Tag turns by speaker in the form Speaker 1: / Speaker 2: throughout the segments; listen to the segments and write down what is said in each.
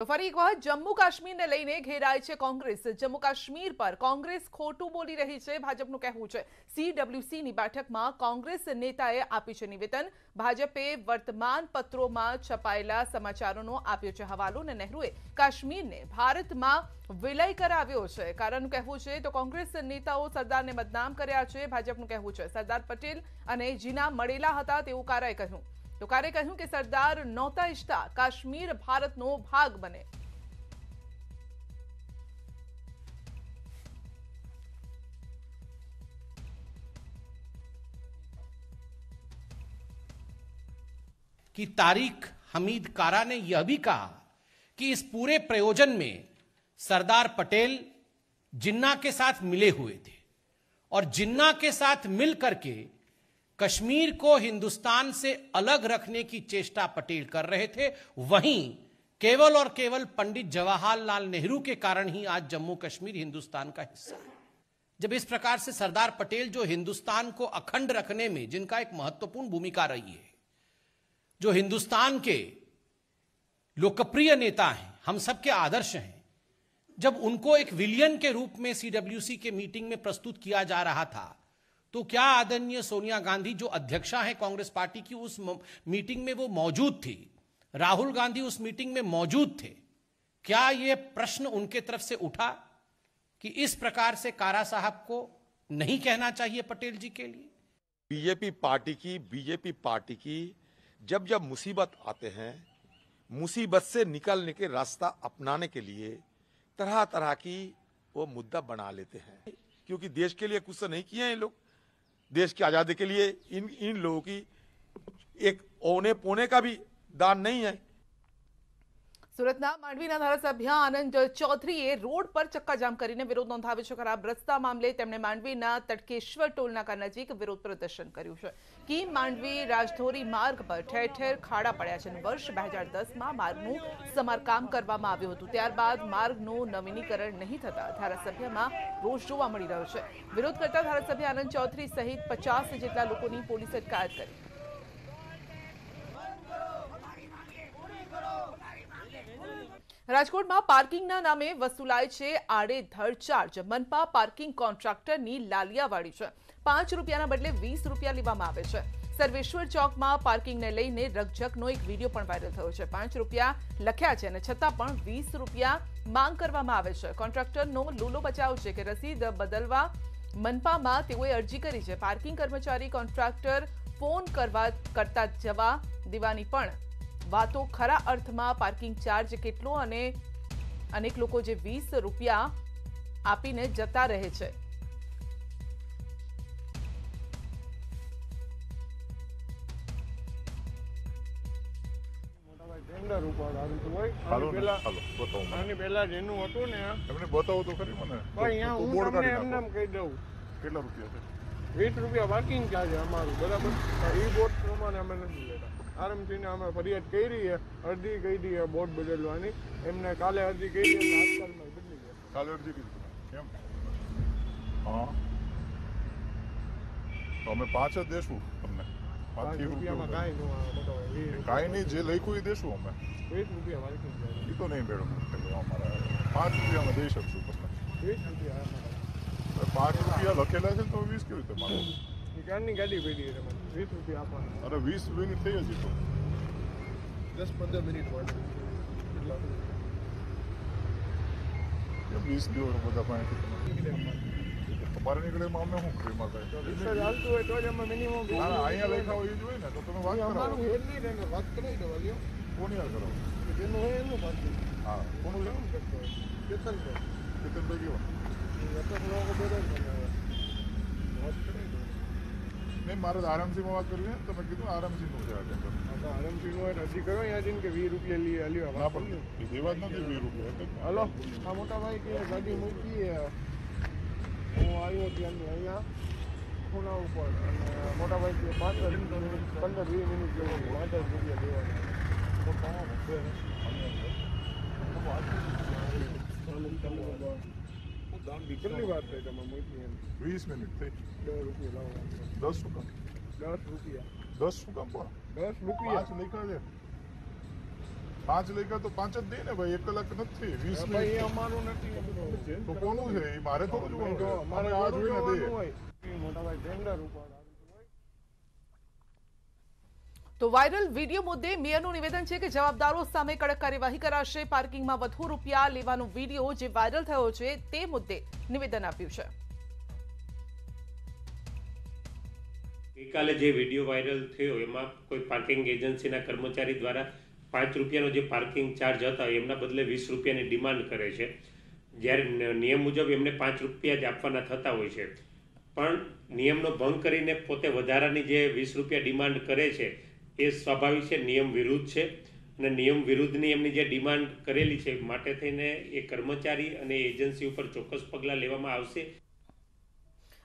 Speaker 1: તો ફરી એક વખત જમ્મુ કાશ્મીરને લઈને ઘેરાય છે કોંગ્રેસ જમ્મુ કાશ્મીર પર કોંગ્રેસ ખોટું બોલી રહી છે ભાજપનું કહેવું છે સીડબ્લ્યુસીની બેઠકમાં કોંગ્રેસ નેતાએ આપ્યું છે નિવેદન ભાજપે વર્તમાન પત્રોમાં છપાયેલા સમાચારોનો આપ્યો છે હવાલો અને નહેરુએ કાશ્મીરને ભારતમાં વિલય કરાવ્યો છે કારણ કહેવું છે તો કોંગ્રેસ નેતાઓ સરદારને બદનામ કર્યા છે ભાજપનું કહેવું છે સરદાર પટેલ અને જીના મળેલા હતા તેવું કારાએ કહ્યું તો કારે કહ્યું કે સરદાર નહોતા ઈચ્છતા કાશ્મીર ભારતનો ભાગ બને
Speaker 2: कि तारिक हमीद कारा ने यह भी कहा कि इस पूरे प्रयोजन में सरदार पटेल जिन्ना के साथ मिले हुए थे और जिन्ना के साथ मिल करके कश्मीर को हिंदुस्तान से अलग रखने की चेष्टा पटेल कर रहे थे। वहीं केवल और केवल पंडित जवाहरलाल नेहरू के कारण ही आज जम्मू कश्मीर हिंदुस्तान का हिस्सा है। जब इस प्रकार से सरदार पटेल जो हिंदुस्तान को अखंड रखने में जिनका एक महत्वपूर्ण भूमिका रही है, जो हिंदुस्तान के लोकप्रिय नेता हैं, हम सबके आदर्श हैं, जब उनको एक विलियन के रूप में सीडब्ल्यूसी के मीटिंग में प्रस्तुत किया जा रहा था तो क्या आदरणीय सोनिया गांधी जो अध्यक्षा है कांग्रेस पार्टी की, उस मीटिंग में वो मौजूद थी? राहुल गांधी उस मीटिंग में मौजूद थे? क्या यह प्रश्न उनके तरफ़ से उठा कि इस प्रकार से कारा साहब को नहीं कहना चाहिए पटेल जी के लिए?
Speaker 3: बीजेपी पार्टी की, बीजेपी पार्टी की जब जब मुसीबत आते हैं, मुसीबत से निकलने के रास्ता अपनाने के लिए तरह तरह की वो मुद्दा बना लेते हैं। क्योंकि देश के लिए कुछ तो नहीं किए हैं लोग। देश की आज़ादी के लिए इन इन लोगों की एक औने पोने का भी दान नहीं है।
Speaker 1: સુરતના માંડવીના ધારાસભ્ય આનંદ ચૌધરીએ રોડ પર ચક્કાજામ કરીને વિરોધ નોંધાવ્યો છે. ખરાબ રસ્તા મામલે તેમણે માંડવીના તટકેશ્વર ટોલનાકા નજીક વિરોધ પ્રદર્શન કર્યું છે. કી માંડવી રાજધોરી માર્ગ પર ઠેર ઠેર ખાડા પડ્યા છે વર્ષ બે હજાર દસમાં માર્ગનું સમારકામ કરવામાં આવ્યું હતું. ત્યારબાદ માર્ગનું નવીનીકરણ નહીં થતા ધારાસભ્યમાં રોષ જોવા મળી રહ્યો છે. વિરોધ કરતા ધારાસભ્ય આનંદ ચૌધરી સહિત પચાસ જેટલા લોકોની પોલીસે અટકાયત કરી. રાજકોટમાં પાર્કિંગના નામે વસૂલાય છે આડેધડ ચાર્જ મનપા પાર્કિંગ કોન્ટ્રાક્ટરની લાલિયાવાડી છે પાંચ રૂપિયાના બદલે વીસ રૂપિયા લેવામાં આવે છે સર્વેશ્વર ચોકમાં પાર્કિંગને લઈને રકઝકનો એક વિડીયો પણ વાયરલ થયો છે પાંચ રૂપિયા લખ્યા છે અને છતાં પણ વીસ રૂપિયા માંગ કરવામાં આવે છે કોન્ટ્રાક્ટરનો લૂલો બચાવ છે કે રસીદ બદલવા મનપામાં તેઓએ અરજી કરી છે પાર્કિંગ કર્મચારી કોન્ટ્રાક્ટર ફોન કરવા કરતા જવા દેવાની પણ વાતો ખરા અર્થમાં પાર્કિંગ ચાર્જ કેટલો અને અનેક લોકો જે વીસ રૂપિયા આપીને જતા રહે છે.
Speaker 4: ટેન્ડર ઉપર આવતું હોય. આની પહેલા
Speaker 5: હાલો, બતાવો મને.
Speaker 4: આની પહેલા જેનું હતું ને
Speaker 5: એમને બતાવો તો ખરી મને.
Speaker 4: પણ અહીંયા હું તમને એમને કહી દઉં.
Speaker 5: કેટલા રૂપિયા છે?
Speaker 4: વીસ રૂપિયા પાર્કિંગ ચાર્જ અમારું બરાબર? એ બોર્ડ પ્રમાણે અમે નથી લેતા. આરામથી અમે ફરિયાદ કરી છે અરજી કરી દઈએ બોર્ડ બદલવાની. એમને કાલે અરજી કરી એટલે આજકાલમાં બદલી ગયા
Speaker 5: કાલે અરજી કરી કેમ? હા. તો અમે પાંચ જ દેશું તમને.
Speaker 4: પાંચ
Speaker 5: પાંચથી
Speaker 4: રૂપિયામાં કાંઈ ન
Speaker 5: કાંઈ નહીં જે લખ્યું એ દેશું અમે.
Speaker 4: એક રૂપિયા
Speaker 5: એ તો નહીં મેડમ અમારે પાંચ રૂપિયામાં દઈ શકશું તમને. પાંચ રૂપિયા લખેલા છે તમે વીસ કેવી રીતે
Speaker 4: એ ક્યારની ગાડી પડી છે વીસ રૂપિયા આપવાના.
Speaker 5: અરે વીસ મિનિટ થઈ જ તો.
Speaker 4: દસ પંદર મિનિટ હોય કેટલા
Speaker 5: વીસ દિવસ બધા પાસેથી તમારે નીકળે એમાં અમે શું કરીએ?
Speaker 4: રિક્ષા ચાલતું હોય તો જ અમે મિનિમમ
Speaker 5: અહીંયા લખ્યા હોય એ જોઈએ ને તો તમે વાત કરો.
Speaker 4: અમારું હેડ નહીં રહે ને વાત કરી દો વાલીઓ.
Speaker 5: કોની યાર કરો?
Speaker 4: જેનું હોય એનું વાત
Speaker 5: હા કોનું છે
Speaker 4: કેમ કરતો હોય? કેતનભાઈ.
Speaker 5: કેતનભાઈ કેવા?
Speaker 4: રતન લોકો બેરે જ દો.
Speaker 5: નહીં મારે આરામથી વાત કરવી તો તમે કીધું આરામથી નું છે આ ટેન્ડર
Speaker 4: આ તો આરામથી હોય અરજી કરો અહીંયા જઈને કે વીસ રૂપિયા લઈએ હાલ્યો
Speaker 5: ના પણ એ વાત નથી વીસ રૂપિયા
Speaker 4: હલો આ મોટા ભાઈ કે ગાડી મૂકી હું આવ્યો ત્યાંની અહીંયા ખૂણા ઉપર. અને મોટા ભાઈ કે પાંચ પંદર વીસ મિનિટ જેવું પાંચ રૂપિયા દેવાના તો કેટલી વાર થઈ તમે મૂકી
Speaker 5: વીસ મિનિટ થઈ
Speaker 4: દસ રૂપિયા લાવવા
Speaker 5: દસ શું
Speaker 4: દસ રૂપિયા?
Speaker 5: દસ શું કામ પણ.
Speaker 4: દસ રૂપિયા?
Speaker 5: પાંચ લખ્યા છે. પાંચ લઈ ગયા તો પાંચ જ દે ને ભાઈ એક કલાક નથી. વીસ મિનિટ
Speaker 4: અમારું નથી.
Speaker 5: તો. કોનું છે? એ મારે થોડું જોવાનું
Speaker 4: અમારે
Speaker 5: આ જોઈને.
Speaker 4: એ મોટા ભાઈ ટેન્ડર ઉપર આવે છે.
Speaker 1: તો વાયરલ વીડિયો મુદ્દે મેયરનું નિવેદન છે કે જવાબદારો સામે કડક કાર્યવાહી કરાશે. પાર્કિંગમાં વધુ રૂપિયા લેવાનો વીડિયો જે વાયરલ થયો છે તે મુદ્દે નિવેદન આપ્યું છે.
Speaker 6: ગઈકાલે જે વીડિયો વાયરલ થયો, એમાં કોઈ પાર્કિંગ એજન્સીના કર્મચારી દ્વારા પાંચ રૂપિયાનો જે પાર્કિંગ ચાર્જ હતા, એમના બદલે વીસ રૂપિયાની ડિમાન્ડ કરે છે. જ્યારે નિયમ મુજબ એમને પાંચ રૂપિયા જ આપવાના થતા હોય છે. પણ નિયમનો ભંગ કરીને પોતે વધારાની જે વીસ રૂપિયા ડિમાન્ડ કરે છે એ સ્વાભાવિક છે, નિયમ વિરુદ્ધ છે. અને નિયમ વિરુદ્ધની એમની જે ડિમાન્ડ કરેલી છે, માટે થઈને એ કર્મચારી અને એજન્સી ઉપર ચોક્કસ પગલાં લેવામાં આવશે.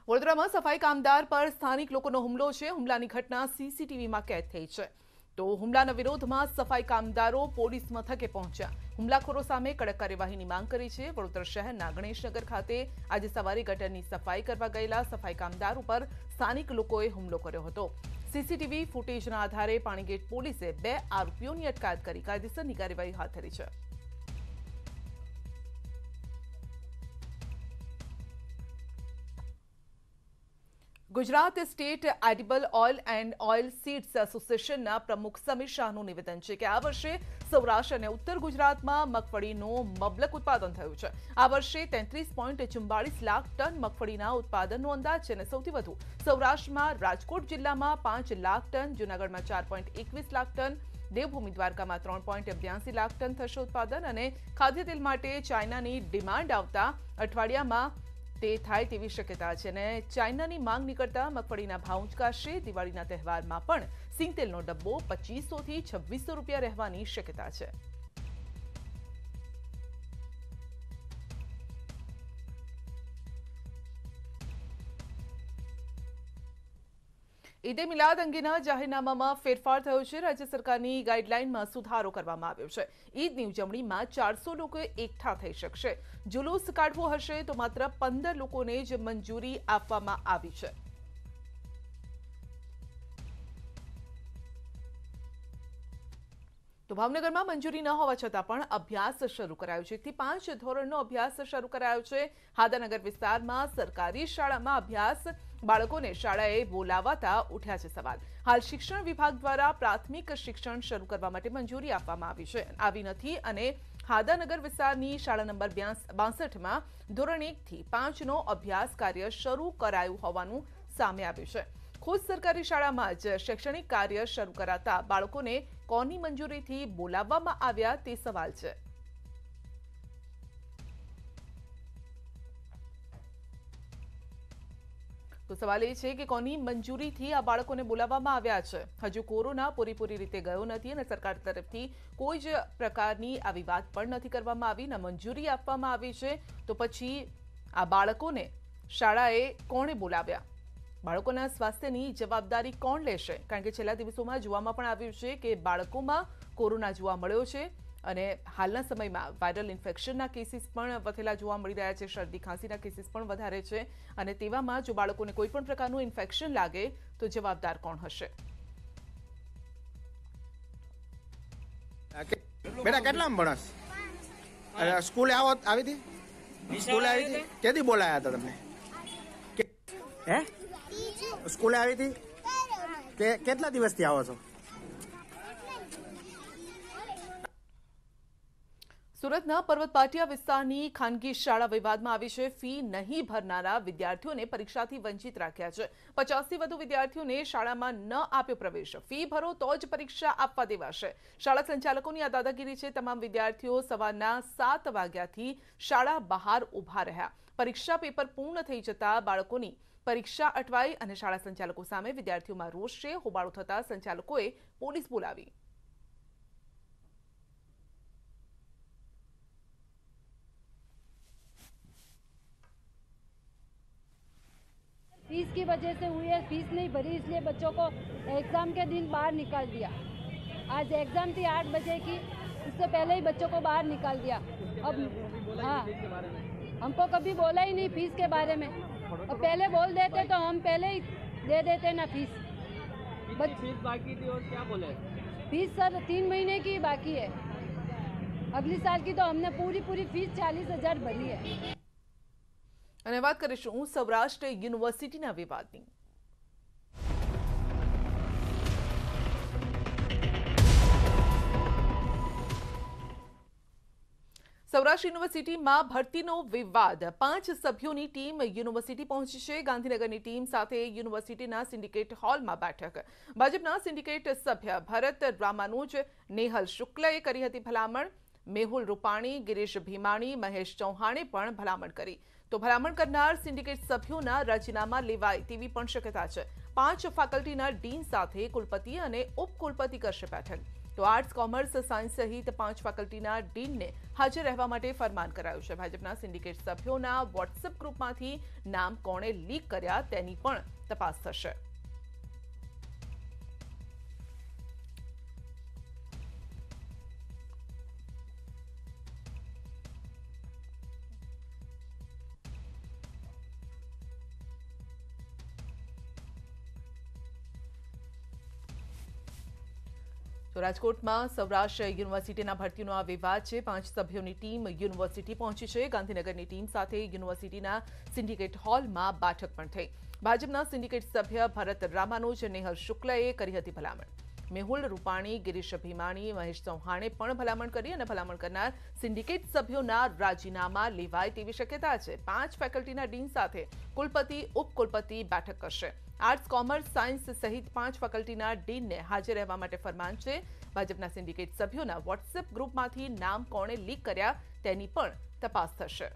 Speaker 1: વડોદરામાં સફાઈ કામદાર પર સ્થાનિક લોકોનો હુમલો છે. હુમલાની ઘટના સીસીટીવીમાં કેદ થઈ છે. તો હુમલાના વિરોધમાં સફાઈ કામદારો પોલીસ મથકે પહોંચ્યા હુમલાખોરો સામે કડક કાર્યવાહીની માંગ કરી છે વડોદરા શહેરના ગણેશનગર ખાતે આજે સવારે ગટરની સફાઈ કરવા ગયેલા સફાઈ કામદાર ઉપર સ્થાનિક લોકોએ હુમલો કર્યો હતો સીસીટીવી ફૂટેજના આધારે પાણીગેટ પોલીસે બે આરોપીઓની અટકાયત કરી કાયદેસરની કાર્યવાહી હાથ ધરી છે Gujarat state edible oil and oil seeds એસોસિએશનના પ્રમુખ સમીર શાહનું નિવેદન છે કે આ વર્ષે સૌરાષ્ટ્ર અને ઉત્તર ગુજરાતમાં મગફળીનું મબલક ઉત્પાદન થયું છે આ વર્ષે તેત્રીસ પોઈન્ટ ચુમ્બાળીસ લાખ ટન મગફળીના ઉત્પાદનનો અંદાજ છે અને સૌથી વધુ સૌરાષ્ટ્રમાં રાજકોટ જિલ્લામાં પાંચ લાખ ટન જૂનાગઢમાં ચાર પોઈન્ટ એકવીસ લાખ ટન દેવભૂમિ દ્વારકામાં ત્રણ પોઈન્ટ બ્યાસી લાખ ટન થશે ઉત્પાદન અને ખાદ્ય તેલ માટે ચાઇનાની ડિમાન્ડ આવતા અઠવાડિયામાં તે થાય તેવી શક્યતા છે અને ચાઇનાની માંગ નીકળતા મગફળીના ભાવ ઉંચકાશે. દિવાળીના તહેવારમાં પણ સિંગતેલનો ડબ્બો પચીસોથી છવ્વીસો રૂપિયા રહેવાની શક્યતા છે. ઈદે મિલાદ અંગેના જાહેરનામામાં ફેરફાર થયો છે રાજ્ય સરકારની ગાઈડલાઈનમાં સુધારો કરવામાં આવ્યો છે ઈદની ઉજવણીમાં ચારસો લોકો એકઠા થઈ શકશે જુલુસ કાઢવો હશે તો માત્ર પંદર લોકોને જ મંજૂરી આપવામાં આવી છે તો ભાવનગરમાં મંજૂરી ન હોવા છતાં પણ અભ્યાસ શરૂ કરાયો છે એકથી પાંચ ધોરણનો અભ્યાસ શરૂ કરાયો છે હાદાનગર વિસ્તારમાં સરકારી શાળામાં અભ્યાસ બાળકોને શાળાએ બોલાવાતા ઉઠ્યા છે સવાલ હાલ શિક્ષણ વિભાગ દ્વારા પ્રાથમિક શિક્ષણ શરૂ કરવા માટે મંજૂરી આપવામાં આવી છે આવી નથી અને હાદાનગર વિસ્તારની શાળા નંબર બાસઠમાં ધોરણ એકથી પાંચનો અભ્યાસ કાર્ય શરૂ કરાયું હોવાનું સામે આવ્યું છે ખુદ સરકારી શાળામાં જ શૈક્ષણિક કાર્ય શરૂ કરાતા બાળકોને કોની મંજૂરીથી બોલાવવામાં આવ્યા તે સવાલ છે તો સવાલ એ છે કે કોની મંજૂરીથી આ બાળકોને બોલાવવામાં આવ્યા છે? હજુ કોરોના પૂરેપૂરી રીતે ગયો નથી અને સરકાર તરફથી કોઈ જ પ્રકારની આવી વાત પણ નથી કરવામાં આવી, ને મંજૂરી આપવામાં આવી છે. તો પછી આ બાળકોને શાળાએ કોણે બોલાવ્યા? બાળકોના સ્વાસ્થ્યની જવાબદારી કોણ લેશે? કારણ કે છેલ્લા દિવસોમાં જોવામાં પણ આવ્યું છે કે બાળકોમાં કોરોના જોવા મળ્યો છે. અને હાલના સમયમાં વાયરલ ઇન્ફેક્શનના કેસીસ પણ વધેલા જોવા મળી રહ્યા છે. શરદી ખાંસીના કેસીસ પણ વધારે છે અને તેવામાં જો બાળકોને કોઈ પણ પ્રકારનું ઇન્ફેક્શન લાગે તો જવાબદાર કોણ હશે?
Speaker 7: બેટા કેટલામાં ભણસ? અરે સ્કૂલે આવો આવી હતી સ્કૂલે આવી હતી કેદી બોલાયા હતા તમને? હે? સ્કૂલે આવી હતી કે કેટલા દિવસથી આવો છો?
Speaker 1: સુરતના પર્વત પાટિયા વિસ્તારની ખાનગી શાળા વિવાદમાં આવી છે ફી નહીં ભરનારા વિદ્યાર્થીઓને પરીક્ષાથી વંચિત રાખ્યા છે પચાસથી વધુ વિદ્યાર્થીઓને શાળામાં ન આપ્યો પ્રવેશ ફી ભરો તો જ પરીક્ષા આપવા દેવાશે શાળા સંચાલકોની આ દાદાગીરી છે તમામ વિદ્યાર્થીઓ સવારના સાત વાગ્યાથી શાળા બહાર ઊભા રહ્યા પરીક્ષા પેપર પૂર્ણ થઈ જતા બાળકોની પરીક્ષા અટવાઈ અને શાળા સંચાલકો સામે વિદ્યાર્થીઓમાં રોષ છે હોબાળો થતા સંચાલકોએ પોલીસ બોલાવી
Speaker 8: फ़ीस की वजह से हुई है। फ़ीस नहीं भरी इसलिए बच्चों को एग्ज़ाम के दिन बाहर निकाल दिया। आज एग्ज़ाम थी आठ बजे की उससे पहले ही बच्चों को बाहर निकाल दिया। अब हाँ हमको कभी बोला ही नहीं फ़ीस के बारे में। अब पहले बोल देते तो हम पहले ही दे देते ना फ़ीस।
Speaker 9: फ़ीस बाकी थी और क्या बोले?
Speaker 8: फ़ीस सर तीन महीने की बाकी है। अगली साल की तो हमने पूरी पूरी फ़ीस चालीस हज़ार भरी है।
Speaker 1: અને વાત કરીશું સૌરાષ્ટ્ર યુનિવર્સિટીના વિવાદની સૌરાષ્ટ્ર યુનિવર્સિટીમાં ભરતીનો વિવાદ પાંચ સભ્યોની ટીમ યુનિવર્સિટી પહોંચી છે ગાંધીનગરની ટીમ સાથે યુનિવર્સિટીના સિન્ડિકેટ હોલમાં બેઠક ભાજપના સિન્ડિકેટ સભ્ય ભરત રામાનુજ નેહલ શુક્લએ કરી હતી ભલામણ મેહુલ રૂપાણી ગિરીશ ભીમાણી મહેશ ચૌહાણે પણ ભલામણ કરી તો ભલામણ કરનાર સિન્ડિકેટ સભ્યોના રાજીનામા લેવાય તેવી પણ શક્યતા છે પાંચ ફેકલ્ટીના ડીન સાથે કુલપતિ અને ઉપકુલપતિ કરશે બેઠક તો આર્ટ્સ કોમર્સ સાયન્સ સહિત પાંચ ફેકલ્ટીના ડીનને હાજર રહેવા માટે ફરમાન કરાયું છે ભાજપના સિન્ડિકેટ સભ્યોના વોટ્સએપ ગ્રુપમાંથી નામ કોણે લીક કર્યા તેની પણ તપાસ થશે તો રાજકોટમાં સૌરાષ્ટ્ર યુનિવર્સિટીના ભરતીનો આ વિવાદ છે પાંચ સભ્યોની ટીમ યુનિવર્સિટી પહોંચી છે ગાંધીનગરની ટીમ સાથે યુનિવર્સિટીના સિન્ડિકેટ હોલમાં બેઠક પણ થઈ ભાજપના સિન્ડિકેટ સભ્ય ભરત રામાનુજ નેહલ શુક્લએ કરી હતી ભલામણ મેહુલ રૂપાણી ગિરીશ ભીમાણી મહેશ ચૌહાણે પણ ભલામણ કરી અને ભલામણ કરનાર સિન્ડિકેટ સભ્યોના રાજીનામા લેવાય તેવી શક્યતા છે પાંચ ફેકલ્ટીના ડીન સાથે કુલપતિ ઉપકુલપતિ બેઠક કરશે આર્ટ્સ કોમર્સ સાયન્સ સહિત પાંચ ફેકલ્ટીના ડીનને હાજર રહેવા માટે ફરમાન છે ભાજપના સિન્ડિકેટ સભ્યોના વોટ્સએપ ગ્રુપમાંથી નામ કોણે લીક કર્યા તેની પણ તપાસ થશે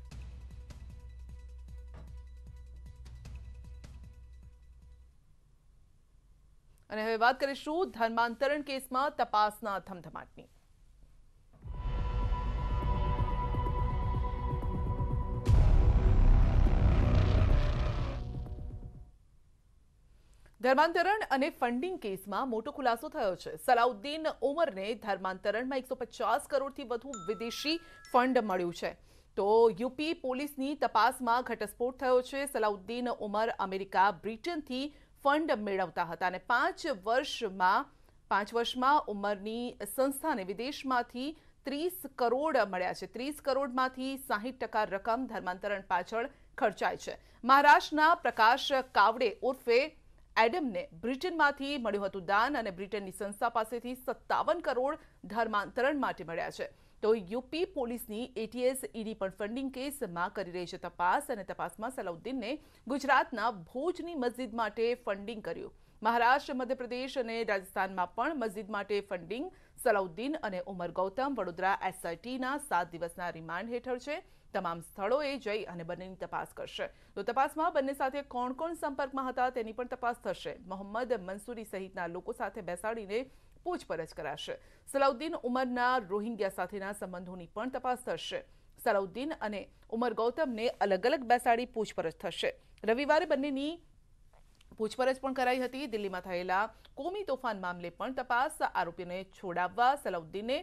Speaker 1: અને હવે વાત કરીશું ધર્માંતરણ કેસમાં તપાસના ધમધમાટની ધર્માંતરણ અને ફંડિંગ કેસમાં મોટો ખુલાસો થયો છે સલાઉદ્દીન ઉમરને ધર્માંતરણમાં એકસો પચાસ કરોડથી વધુ વિદેશી ફંડ મળ્યું છે તો યુપી પોલીસની તપાસમાં ઘટસ્ફોટ થયો છે સલાઉદ્દીન ઉમર અમેરિકા બ્રિટનથી ફંડ મેળવતા હતા અને પાંચ વર્ષમાં પાંચ વર્ષમાં ઉમરની સંસ્થાને વિદેશમાંથી ત્રીસ કરોડ મળ્યા છે ત્રીસ કરોડમાંથી સાહીઠ ટકા રકમ ધર્માંતરણ પાછળ ખર્ચાય છે મહારાષ્ટ્રના પ્રકાશ કાવડે ઉર્ફે એડમને બ્રિટનમાંથી મળ્યું હતું દાન અને બ્રિટનની સંસ્થા પાસેથી સત્તાવન કરોડ ધર્માંતરણ માટે મળ્યા છે. તો યુપી પોલીસની એટીએસ ઈડી પણ ફંડિંગ કેસમાં કરી રહી છે તપાસ અને તપાસમાં સલાઉદ્દીનને ગુજરાતના ભોજની મસ્જિદ માટે ફંડિંગ કર્યું. મહારાષ્ટ્ર, મધ્યપ્રદેશ અને રાજસ્થાનમાં પણ મસ્જિદ માટે ફંડિંગ, સલાઉદ્દીન અને ઉમર ગૌતમ વડોદરા એસઆઈટીના સાત દિવસના રિમાન્ડ હેઠળ છે. તમામ સ્થળોએ જઈ અને બંનેની તપાસ કરશે તો તપાસમાં બંને સાથે કોણ કોણ સંપર્કમાં હતા તેની પણ તપાસ થશે મોહમ્મદ મંસૂરી સહિતના લોકો સાથે બેસાડીને પૂછપરછ કરાશે સલાઉદ્દીન ઉમરના રોહિંગ્યા સાથેના સંબંધોની પણ તપાસ થશે સલાઉદ્દીન અને ઉમર ગૌતમને અલગ અલગ બેસાડી પૂછપરછ થશે રવિવારે બંનેની પૂછપરછ પણ કરાઈ હતી દિલ્હીમાં થયેલા કોમી તોફાન મામલે પણ તપાસ આરોપીને છોડાવવા સલાઉદ્દીને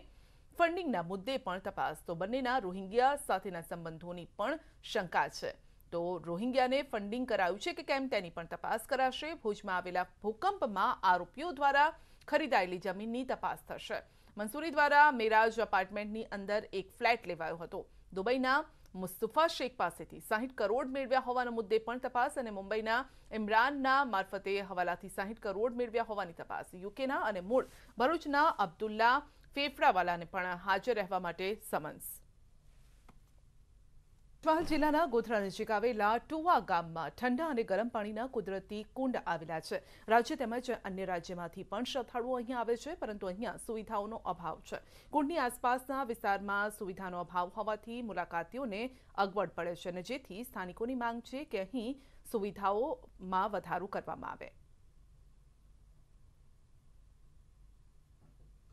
Speaker 1: ફંડિંગના મુદ્દે પણ તપાસ તો બંનેના રોહિંગ્યા સાથેના સંબંધોની પણ શંકા છે તો રોહિંગ્યાને ફંડિંગ કરાયું છે કે કેમ તેની પણ તપાસ કરાશે ભુજમાં આવેલા ભૂકંપમાં આરોપીઓ દ્વારા ખરીદાયેલી જમીનની તપાસ થશે મંસૂરી દ્વારા મેરાજ અપાર્ટમેન્ટની અંદર એક ફ્લેટ લેવાયો હતો દુબઈના મુસ્તફા શેખ પાસેથી સાહીઠ કરોડ મેળવ્યા હોવાના મુદ્દે પણ તપાસ અને મુંબઈના ઇમરાનના મારફતે હવાલાથી સાહીઠ કરોડ મેળવ્યા હોવાની તપાસ યુકેના અને મૂળ ભરૂચના અબ્દુલ્લા ફેફડાવાલાને પણ હાજર રહેવા માટે સમન્સ. પંચમહાલ જિલ્લાના ગોધરા નજીક આવેલા ટુવા ગામમાં ઠંડા અને ગરમ પાણીના કુદરતી કુંડ આવેલા છે. રાજ્ય તેમજ અન્ય રાજ્યમાંથી પણ શ્રદ્ધાળુઓ અહીંયા આવે છે, પરંતુ અહીંયા સુવિધાઓનો અભાવ છે. કુંડની આસપાસના વિસ્તારમાં સુવિધાનો અભાવ હોવાથી મુલાકાતીઓને અગવડ પડે છે અને જેથી સ્થાનિકોની માંગ છે કે અહીં સુવિધાઓમાં વધારો કરવામાં આવે.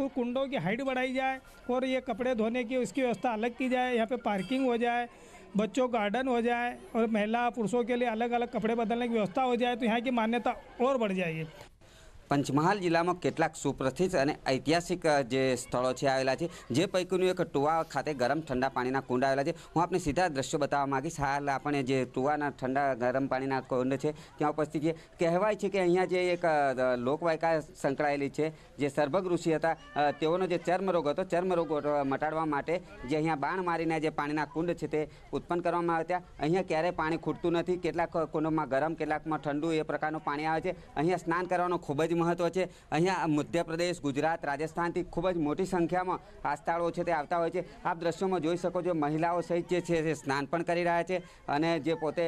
Speaker 9: कुंडों की हाइट बढ़ाई जाए और ये कपड़े धोने की उसकी व्यवस्था अलग की जाए, यहाँ पे पार्किंग हो जाए, बच्चों गार्डन हो जाए और महिला पुरुषों के लिए अलग अलग कपड़े बदलने की व्यवस्था हो जाए तो यहाँ की मान्यता और बढ़ जाएगी।
Speaker 10: પંચમહાલ જિલ્લામાં કેટલાક સુપ્રસિદ્ધ અને ઐતિહાસિક અ, જે સ્થળો છે આવેલા છે જે પૈકીનું એક ટુવા ખાતે ગરમ ઠંડા પાણીના કુંડ આવેલા છે હું આપને સીધા દ્રશ્યો બતાવવા માંગીશ હાલ આપણે જે ટુવાના ઠંડા ગરમ પાણીના કુંડ છે ત્યાં ઉપસ્થિત છે કહેવાય છે કે અહીંયા જે એક અ, લોકવાયકા સંકળાયેલી છે જે સરભગ ઋષિ હતા અ, તેઓનો જે ચર્મરોગ હતો ચર્મરોગ મટાડવા માટે જે અહીંયા બાણ મારીને જે પાણીના કુંડ છે તે ઉત્પન્ન કરવામાં આવ્યા ત્યાં અહીંયા ક્યારેય પાણી ખૂટતું નથી કેટલાક કુંડોમાં ગરમ કેટલાકમાં ઠંડુ એ પ્રકારનું પાણી આવે છે અહીંયા સ્નાન કરવાનું ખૂબ જ મહત્ત્વ છે. અહીંયા મધ્યપ્રદેશ, ગુજરાત, રાજસ્થાનથી ખૂબ જ મોટી સંખ્યામાં આસ્થાળુઓ છે તે આવતા હોય છે. આપ દ્રશ્યોમાં જોઈ શકો છો મહિલાઓ સહિત જે છે તે સ્નાન પણ કરી રહ્યા છે અને જે પોતે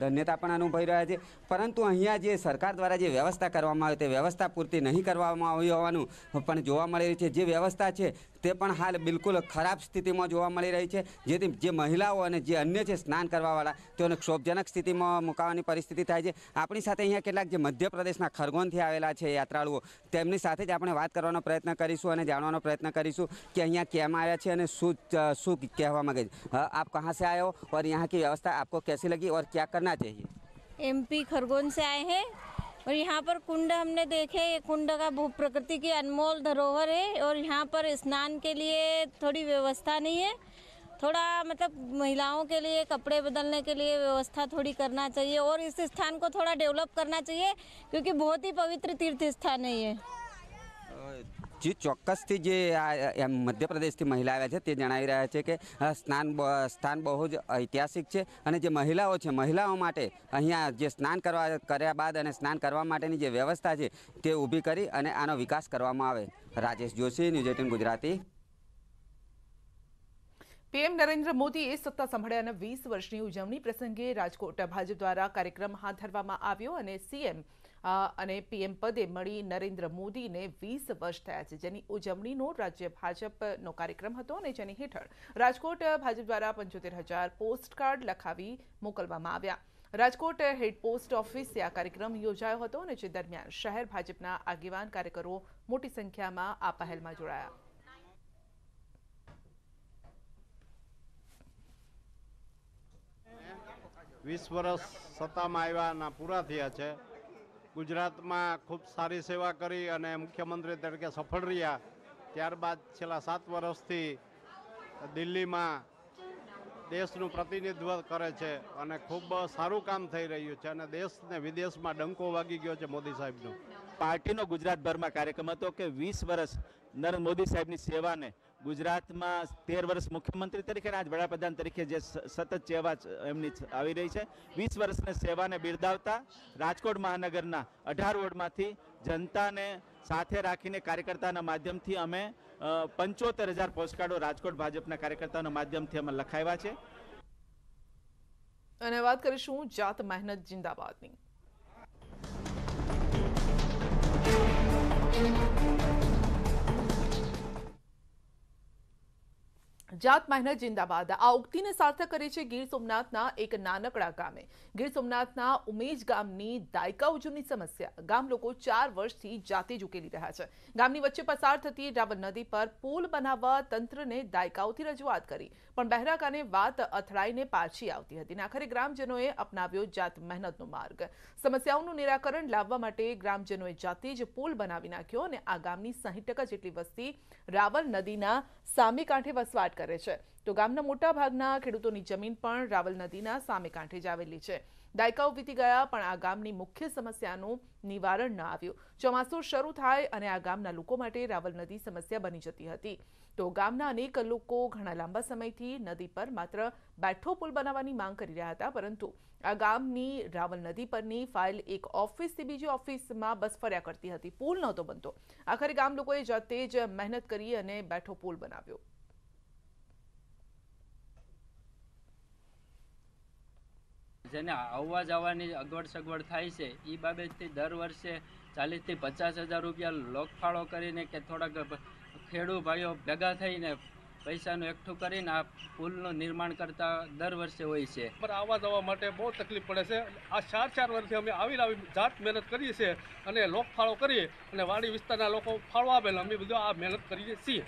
Speaker 10: ધન્યતા પણ અનુભવી રહ્યા છે. પરંતુ અહીંયા જે સરકાર દ્વારા જે વ્યવસ્થા કરવામાં આવે તે વ્યવસ્થા પૂરતી નહીં કરવામાં આવી હોવાનું પણ જોવા મળી રહી છે. જે વ્યવસ્થા છે તે પણ હાલ બિલકુલ ખરાબ સ્થિતિમાં જોવા મળી રહી છે જેથી જે મહિલાઓ અને જે અન્ય છે સ્નાન કરવાવાળા તેઓને ક્ષોભજનક સ્થિતિમાં મુકાવાની પરિસ્થિતિ થાય છે આપણી સાથે અહીંયા કેટલાક જે મધ્યપ્રદેશના ખરગોનથી આવેલા છે યાત્રાળુઓ તેમની સાથે જ આપણે વાત કરવાનો પ્રયત્ન કરીશું અને જાણવાનો પ્રયત્ન કરીશું કે અહીંયા કેમ આવ્યા છે અને શું શું કહેવા માગે છે આપ કहाँ से आए हो और यहाँ की व्यवस्था आपको कैसी लगी और क्या करना चाहिए
Speaker 11: एमपी खरगोन से आए हैं और यहाँ पर कुंड हमने देखे, ये कुंड का भू प्रकृति की अनमोल धरोहर है और यहाँ पर स्नान के लिए थोड़ी व्यवस्था नहीं है। थोड़ा मतलब महिलाओं के लिए, कपड़े बदलने के लिए व्यवस्था थोड़ी करना चाहिए और इस स्थान को थोड़ा डेवलप करना चाहिए क्योंकि बहुत ही पवित्र तीर्थ स्थान है ये।
Speaker 10: જે ચોક્કસથી જે આ, એમ મધ્યપ્રદેશથી મહિલા આવ્યા છે તે જણાવી રહ્યા છે કે સ્નાન સ્થાન બહુ જ ઐતિહાસિક છે અને જે મહિલાઓ છે, મહિલાઓ માટે અહીંયા જે સ્નાન કરવા, કર્યા બાદ અને સ્નાન કરવા માટેની જે વ્યવસ્થા છે તે ઊભી કરી અને આનો વિકાસ કરવામાં આવે. Rajesh Joshi, news eighteen Gujarati.
Speaker 1: PM Narendra મોદીએ સત્તા સંભાળ્યા અને વીસ વર્ષની ઉજવણી પ્રસંગે રાજકોટ ભાજપ દ્વારા કાર્યક્રમ હાથ ધરવામાં આવ્યો અને સીએમ અને પીએમ પદે મળી નરેન્દ્ર મોદીને વીસ વર્ષ થયા છે, જેની ઉજવણીનો રાજ્ય ભાજપનો કાર્યક્રમ હતો અને જેની હેઠળ રાજકોટ ભાજપ દ્વારા પંચોતેર હજાર પોસ્ટકાર્ડ લખાવી મોકલવામાં આવ્યા. રાજકોટ હેડ પોસ્ટ ઓફિસે આ કાર્યક્રમ યોજાયો હતો અને જે દરમિયાન શહેર ભાજપના આગેવાન કાર્યકરો મોટી સંખ્યામાં આ પહેલમાં જોડાયા.
Speaker 12: વીસ વર્ષ સત્તામાં આવ્યાના પૂરા થયા છે. ગુજરાતમાં ખૂબ સારી સેવા કરી અને મુખ્યમંત્રી તરીકે સફળ રહ્યા. ત્યારબાદ છેલ્લા સાત વર્ષથી દિલ્હીમાં દેશનું પ્રતિનિધિત્વ કરે છે અને ખૂબ સારું કામ થઈ રહ્યું છે અને દેશને વિદેશમાં ડંકો વાગી ગયો છે મોદી સાહેબનો.
Speaker 13: પાર્ટીનો ગુજરાતભરમાં કાર્યક્રમ હતો કે વીસ વર્ષ નરેન્દ્ર મોદી સાહેબની સેવાને ગુજરાતમાં તેર વર્ષ મુખ્યમંત્રી તરીકે અને આજ વડાપ્રધાન તરીકે જે સતત સેવા એમની આવી રહી છે. વીસ વર્ષની સેવાને બિરદાવતા રાજકોટ મહાનગરના અઢાર વોર્ડમાંથી જનતાને સાથે રાખીને કાર્યકર્તાના માધ્યમથી અમે પંચોતેર હજાર પોસ્ટકાર્ડો રાજકોટ ભાજપના કાર્યકર્તાઓના માધ્યમથી અમે લખાવ્યા છે.
Speaker 1: અને વાત કરીશું જાત મહેનત જિંદાબાદની. જાત મહેનત જિંદાબાદ આ ઉક્તિને સાર્થક કરે છે ગીર સોમનાથના એક નાનકડા ગામે ગીર સોમનાથના ઉમેજ ગામની દાયકાઓ જૂની સમસ્યા ગામ લોકો ચાર વર્ષથી જાતે જ ઉકેલી રહ્યા છે ગામની વચ્ચે પસાર થતી રાવલ નદી પર પુલ બનાવવા તંત્રને દાયકાઓથી રજૂઆત કરી પણ બહેરાકાને વાત અથડાઈને પાછી આવતી હતી અને આખરે ગ્રામજનોએ અપનાવ્યો જાત મહેનતનો માર્ગ સમસ્યાઓનું નિરાકરણ લાવવા માટે ગ્રામજનોએ જાતે જ પુલ બનાવી નાખ્યો અને આ ગામની સાહીઠ ટકા જેટલી વસ્તી રાવલ નદીના સામે કાંઠે વસવાટ કરે છે તો ગામના મોટા ભાગના ખેડૂતોની જમીન પણ રાવલ નદીના સામે કાંઠે જ આવેલી છે દાયકાઓ વીતી ગયા પણ આ ગામની મુખ્ય સમસ્યાનું નિવારણ ન આવ્યું ચોમાસું શરૂ થાય અને આ ગામના લોકો માટે રાવલ નદી સમસ્યા બની જતી હતી તો ગામના અનેક લોકો ઘણા લાંબા સમયથી નદી પર માત્ર બેઠો પુલ બનાવવાની માંગ કરી રહ્યા હતા પરંતુ આ ગામની રાવલ નદી પરની ફાઇલ એક ઓફિસથી બીજી ઓફિસમાં બસ ફર્યા કરતી હતી પુલ નહોતો બનતો આખરે ગામ લોકોએ જાતે જ મહેનત કરી અને બેઠો પુલ બનાવ્યો
Speaker 14: જેને આવવા જવાની અગવડ સગવડ થાય છે એ બાબતથી દર વર્ષે ચાલીસથી પચાસ હજાર રૂપિયા લોકફાળો કરીને કે થોડાક ખેડૂત ભાઈઓ ભેગા થઈને પૈસાનું એકઠું કરીને આ પુલનું નિર્માણ કરતા દર વર્ષે હોય છે.
Speaker 15: પર આવવા જવા માટે બહુ તકલીફ પડે છે. આ ચાર ચાર વર્ષથી અમે આવી આવી જાત મહેનત કરીએ છીએ અને લોકફાળો કરીએ અને વાડી વિસ્તારના લોકો ફાળો આપેલા અમે બધું આ મહેનત કરીએ છીએ.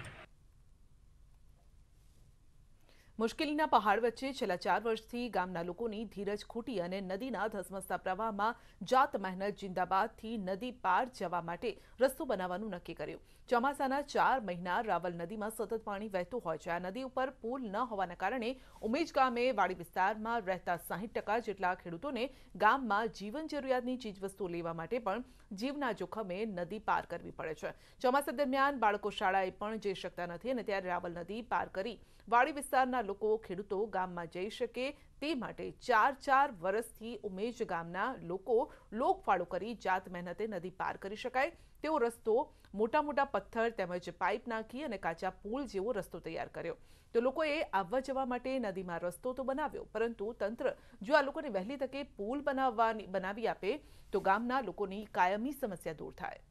Speaker 1: મુશ્કેલીના પહાડ વચ્ચે છેલ્લા ચાર વર્ષથી ગામના લોકોની ધીરજ ખૂટી અને નદીના ધસમસતા પ્રવાહમાં જાત મહેનત જિંદાબાદથી નદી પાર જવા માટે રસ્તો બનાવવાનું નક્કી કર્યું ચોમાસાના ચાર મહિના રાવલ નદીમાં સતત પાણી વહેતું હોય છે આ નદી ઉપર પુલ ન હોવાના કારણે ઉમેજ ગામે વાડી વિસ્તારમાં રહેતા સાહીઠ ટકા જેટલા ખેડૂતોને ગામમાં જીવન જરૂરિયાતની ચીજવસ્તુઓ લેવા માટે પણ જીવના જોખમે નદી પાર કરવી પડે છે ચોમાસા દરમિયાન બાળકો શાળાએ પણ જઈ શકતા નથી અને ત્યારે રાવલ નદી પાર કરી વાડી વિસ્તારના લોકો ખેડૂતો ગામમાં જઈ શકે તે માટે ચાર ચાર વર્ષથી ઉમેજ ગામના લોકો લોકફાળો કરી જાત મહેનતે નદી પાર કરી શકાય તેવો રસ્તો મોટા મોટા પથ્થર તેમજ પાઇપ નાખી અને કાચા પુલ જેવો રસ્તો તૈયાર કર્યો તો લોકોએ આવવા જવા માટે નદીમાં રસ્તો તો બનાવ્યો પરંતુ તંત્ર જો આ લોકોને વહેલી તકે પુલ બનાવવાની બનાવી આપે તો ગામના લોકોની કાયમી સમસ્યા દૂર થાય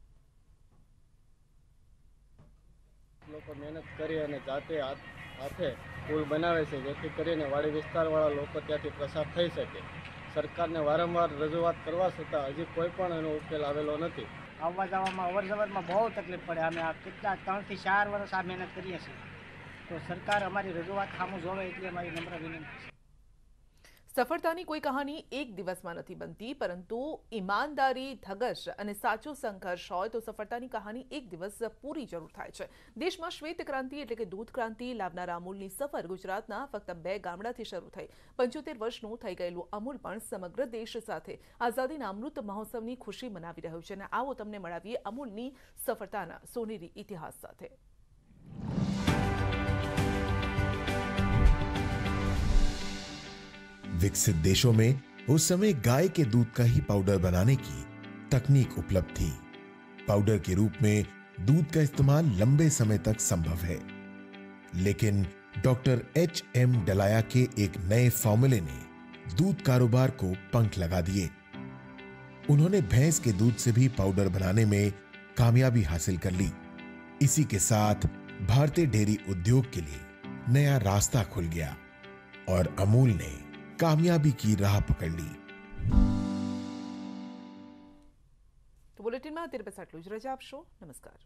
Speaker 4: લોકો મહેનત કરી અને જાતે હાથે પુલ બનાવે છે જેથી કરીને વાડી વિસ્તારવાળા લોકો ત્યાંથી પસાર થઈ શકે સરકારને વારંવાર રજૂઆત કરવા છતાં હજી કોઈ પણ એનો ઉકેલ આવેલો નથી
Speaker 16: આવવા જવામાં અવર જવરમાં બહુ તકલીફ પડે. અમે આ કેટલા ત્રણથી ચાર વર્ષ આ મહેનત કરીએ છીએ. તો સરકાર અમારી રજૂઆત સામું જોવે એટલી અમારી નમ્ર વિનંતી છે.
Speaker 1: સફળતાની કોઈ કહાની એક દિવસમાં નથી બનતી પરંતુ ઈમાનદારી ધગશ અને સાચો સંઘર્ષ હોય તો સફળતાની કહાની એક દિવસ પૂરી જરૂર થાય છે દેશમાં શ્વેત ક્રાંતિ એટલે કે દૂધ ક્રાંતિ લાવનારા અમૂલની સફર ગુજરાતના ફક્ત બે ગામડાથી શરૂ થઈ પંચોતેર વર્ષનું થઈ ગયેલું અમૂલ પણ સમગ્ર દેશ સાથે આઝાદીના અમૃત મહોત્સવની ખુશી મનાવી રહ્યું છે અને આવો તમને મળાવીએ અમૂલની સફળતાના સોનેરી ઇતિહાસ સાથે
Speaker 17: विकसित देशों में उस समय गाय के दूध का ही पाउडर बनाने की तकनीक उपलब्ध थी। पाउडर के रूप में दूध का इस्तेमाल लंबे समय तक संभव है। लेकिन डॉक्टर एच एम डलाया के एक नए फॉर्मूले ने दूध कारोबार को पंख लगा दिए। उन्होंने भैंस के दूध से भी पाउडर बनाने में कामयाबी हासिल कर ली। इसी के साथ भारतीय डेयरी उद्योग के लिए नया रास्ता खुल गया और अमूल ने कामयाबी की राह पकड़ ली
Speaker 1: તો બુલેટિનમાં અત્યારે બસ આટલું જ રજા આપશો નમસ્કાર